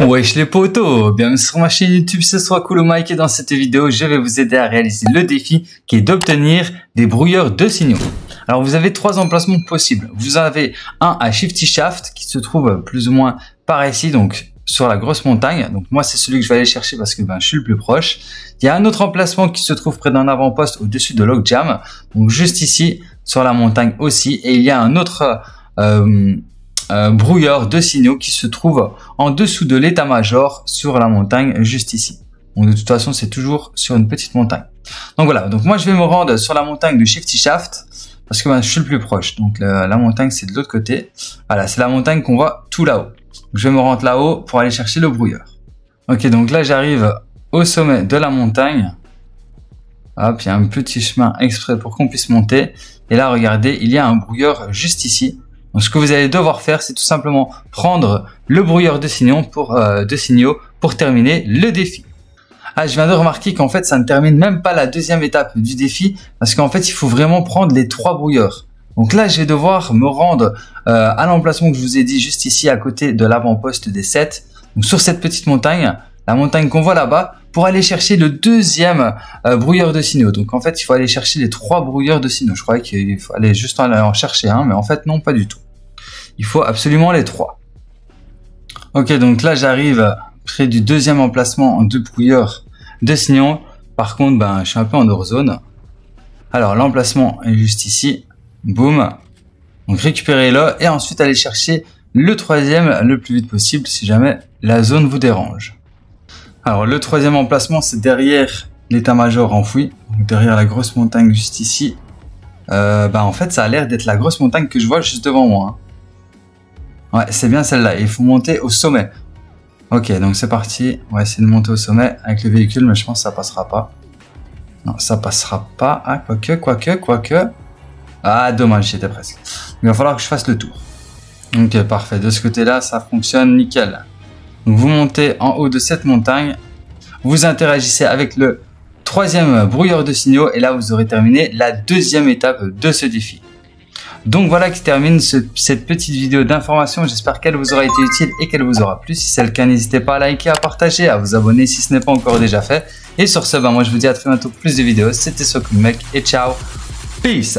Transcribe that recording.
Wesh les potos, bienvenue sur ma chaîne YouTube, ce sera Cool Mike et dans cette vidéo, je vais vous aider à réaliser le défi qui est d'obtenir des brouilleurs de signaux. Alors vous avez trois emplacements possibles. Vous avez un à Shifty Shaft qui se trouve plus ou moins par ici, donc sur la grosse montagne. Donc moi c'est celui que je vais aller chercher parce que ben, je suis le plus proche. Il y a un autre emplacement qui se trouve près d'un avant-poste au-dessus de Logjam, donc juste ici sur la montagne aussi. Et il y a un autre... Euh, euh, brouilleur de signaux qui se trouve en dessous de l'état-major sur la montagne juste ici. de toute façon, c'est toujours sur une petite montagne. Donc voilà, donc moi je vais me rendre sur la montagne de Shifty Shaft parce que ben, je suis le plus proche. Donc la, montagne c'est de l'autre côté. Voilà, c'est la montagne qu'on voit tout là-haut. Je vais me rendre là-haut pour aller chercher le brouilleur. Ok, donc là j'arrive au sommet de la montagne. Hop, il y a un petit chemin exprès pour qu'on puisse monter. Et là, regardez, il y a un brouilleur juste ici. Donc ce que vous allez devoir faire, c'est tout simplement prendre le brouilleur de signaux pour, euh, de signaux pour terminer le défi. Ah, je viens de remarquer qu'en fait, ça ne termine même pas la deuxième étape du défi, parce qu'en fait, il faut vraiment prendre les trois brouilleurs. Donc là, je vais devoir me rendre euh, à l'emplacement que je vous ai dit juste ici à côté de l'avant-poste des 7. Donc sur cette petite montagne, la montagne qu'on voit là-bas, pour aller chercher le deuxième euh, brouilleur de signaux. Donc en fait, il faut aller chercher les trois brouilleurs de signaux. Je croyais qu'il aller juste en chercher un, mais en fait non, pas du tout. Il faut absolument les trois. Ok, donc là j'arrive près du deuxième emplacement de brouilleur de signaux. Par contre, ben, je suis un peu en hors zone. Alors l'emplacement est juste ici. Boum. Donc récupérez-le et ensuite allez chercher le troisième le plus vite possible si jamais la zone vous dérange. Alors le troisième emplacement c'est derrière l'état-major enfoui, derrière la grosse montagne juste ici. Bah en fait ça a l'air d'être la grosse montagne que je vois juste devant moi. Hein. Ouais c'est bien celle-là, il faut monter au sommet. Ok donc c'est parti, on va essayer de monter au sommet avec le véhicule mais je pense que ça passera pas. Non ça passera pas, ah quoique, quoique, quoique. Ah dommage j'étais presque. Il va falloir que je fasse le tour. Ok parfait, de ce côté là ça fonctionne nickel vous montez en haut de cette montagne, vous interagissez avec le troisième brouilleur de signaux et là vous aurez terminé la deuxième étape de ce défi. Donc voilà qui termine cette petite vidéo d'information. J'espère qu'elle vous aura été utile et qu'elle vous aura plu. Si c'est le cas, n'hésitez pas à liker, à partager, à vous abonner si ce n'est pas encore déjà fait. Et sur ce, bah, moi je vous dis à très bientôt pour plus de vidéos. C'était Mec et ciao. Peace.